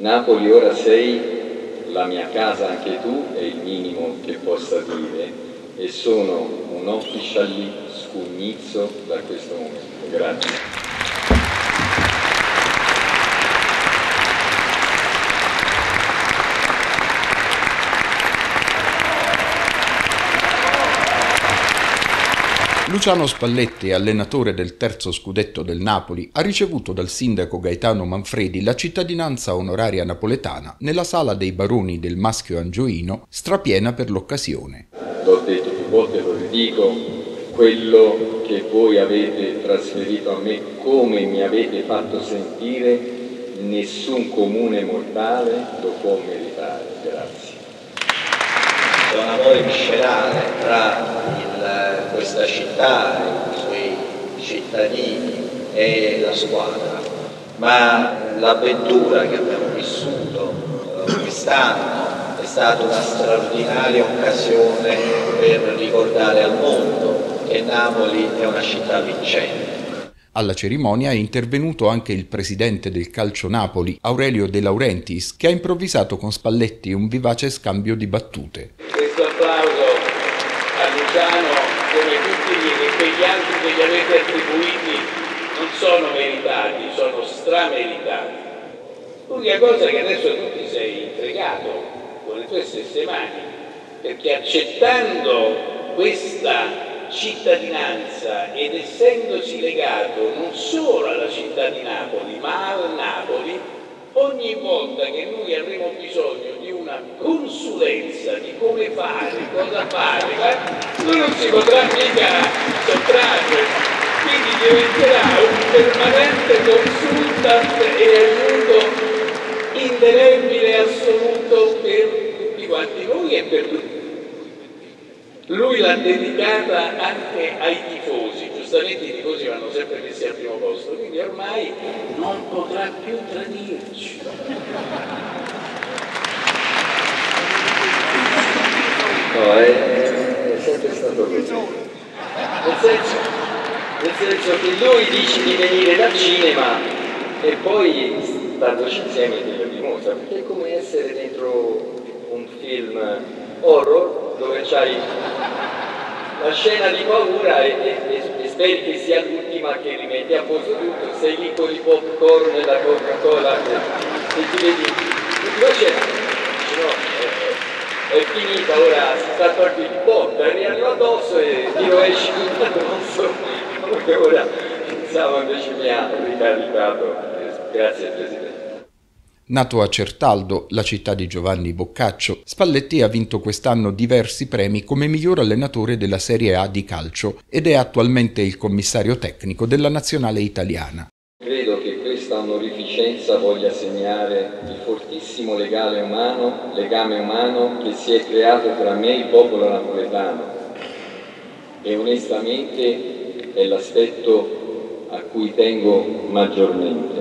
Napoli ora sei la mia casa anche tu, è il minimo che possa dire, e sono un officially scugnizzo da questo momento. Grazie. Luciano Spalletti, allenatore del terzo scudetto del Napoli, ha ricevuto dal sindaco Gaetano Manfredi la cittadinanza onoraria napoletana nella sala dei baroni del maschio angioino, strapiena per l'occasione. L'ho detto più volte, lo ridico, quello che voi avete trasferito a me, come mi avete fatto sentire, nessun comune mortale lo può meritare. Grazie. È un amore viscerale tra il, questa città, i suoi cittadini e la squadra, ma l'avventura che abbiamo vissuto eh, quest'anno è stata una straordinaria occasione per ricordare al mondo che Napoli è una città vincente. Alla cerimonia è intervenuto anche il presidente del Calcio Napoli, Aurelio De Laurentiis, che ha improvvisato con Spalletti un vivace scambio di battute. Questo applauso a Luciano, come tutti quegli altri che gli avete attribuiti, non sono meritati, sono strameritati. L'unica cosa è che adesso tu ti sei entregato con le tue stesse mani, perché accettando questa cittadinanza ed essendosi legato non solo alla città di Napoli ma al Napoli, ogni volta che noi avremo bisogno di una consulenza di come fare, cosa fare, lui non si potrà mica sottrarre, quindi diventerà un permanente consultant e aiuto indelebile assoluto per tutti quanti noi e per tutti lui l'ha dedicata anche ai tifosi, giustamente i tifosi vanno sempre messi al primo posto, quindi ormai non potrà più tradirci. No, è, è sempre stato così. Nel senso, nel senso che lui dice di venire dal cinema e poi standoci insieme te lo dimostra, perché è come essere dentro un film horror dove c'hai la scena di paura e, e, e, speri che sia l'ultima che rimetti a posto tutto, sei lì con i popcorn e la Coca-Cola e ti vedi. L'ultima scena, no, è, è, finita, ora si sta partendo il pop, mi arriva addosso e io esci non so, come ora pensavo invece mi ha ricaricato, grazie Presidente. Nato a Certaldo, la città di Giovanni Boccaccio, Spalletti ha vinto quest'anno diversi premi come miglior allenatore della Serie A di calcio ed è attualmente il commissario tecnico della nazionale italiana. Credo che questa onorificenza voglia segnare il fortissimo legame umano, legame umano che si è creato tra me e il popolo napoletano e onestamente è l'aspetto a cui tengo maggiormente.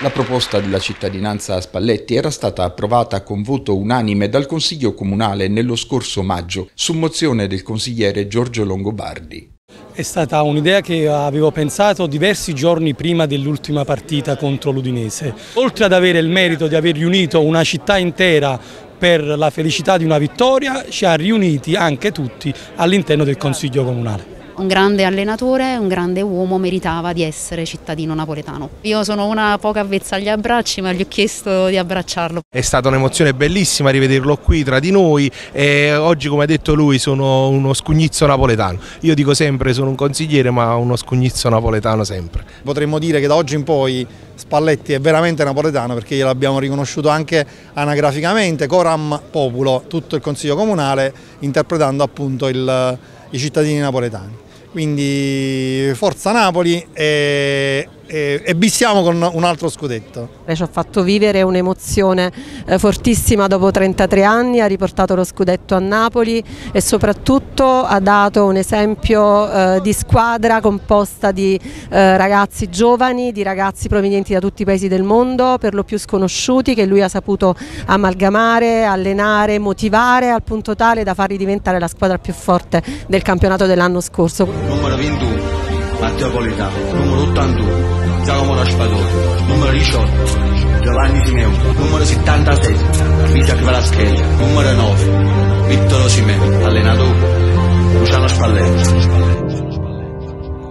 La proposta della cittadinanza a Spalletti era stata approvata con voto unanime dal Consiglio Comunale nello scorso maggio su mozione del consigliere Giorgio Longobardi. È stata un'idea che avevo pensato diversi giorni prima dell'ultima partita contro l'Udinese. Oltre ad avere il merito di aver riunito una città intera per la felicità di una vittoria, ci ha riuniti anche tutti all'interno del Consiglio Comunale un grande allenatore, un grande uomo, meritava di essere cittadino napoletano. Io sono una poca avvezza agli abbracci, ma gli ho chiesto di abbracciarlo. È stata un'emozione bellissima rivederlo qui tra di noi e oggi, come ha detto lui, sono uno scugnizzo napoletano. Io dico sempre sono un consigliere, ma uno scugnizzo napoletano sempre. Potremmo dire che da oggi in poi Spalletti è veramente napoletano perché gliel'abbiamo riconosciuto anche anagraficamente, coram populo, tutto il Consiglio Comunale, interpretando appunto il, i cittadini napoletani. Quindi forza Napoli e e, e bissiamo con un altro scudetto. Ci ha fatto vivere un'emozione eh, fortissima dopo 33 anni, ha riportato lo scudetto a Napoli e soprattutto ha dato un esempio eh, di squadra composta di eh, ragazzi giovani, di ragazzi provenienti da tutti i paesi del mondo, per lo più sconosciuti, che lui ha saputo amalgamare, allenare, motivare al punto tale da farli diventare la squadra più forte del campionato dell'anno scorso. Numero 21, Matteo Politano, numero 81. Giacomo Raspadori, numero 18, Giovanni Simeu, numero 76, Vita Kvaratskhelia, numero 9, Vittorio Simeu, allenatore, Luciano Spalletti.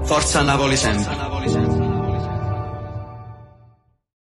Forza Napoli sempre.